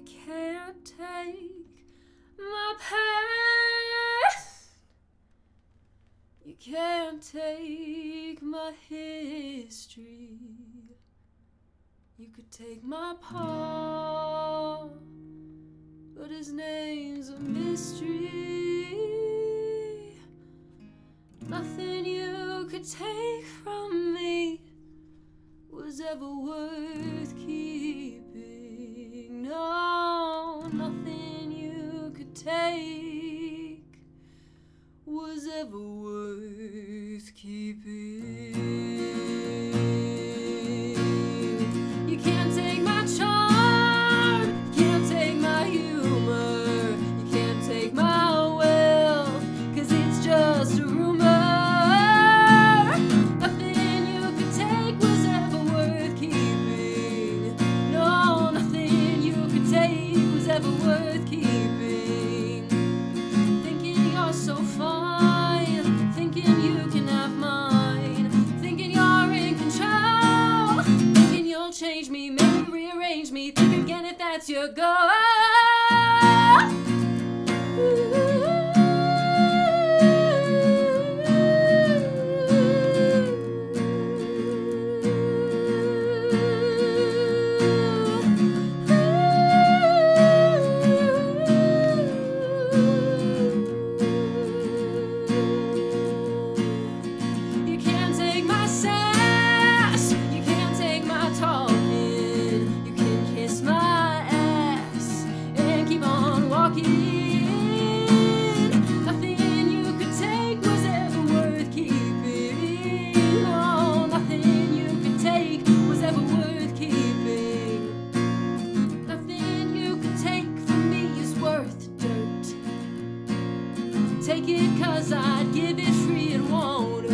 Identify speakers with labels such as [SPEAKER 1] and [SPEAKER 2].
[SPEAKER 1] can't take my past. You can't take my history. You could take my pa, but his name's a mystery. Nothing you could take from me was ever worth keeping. Nothing you could take was ever change me, maybe rearrange me. Think again if that's your goal. Take it cause I'd give it free. And won't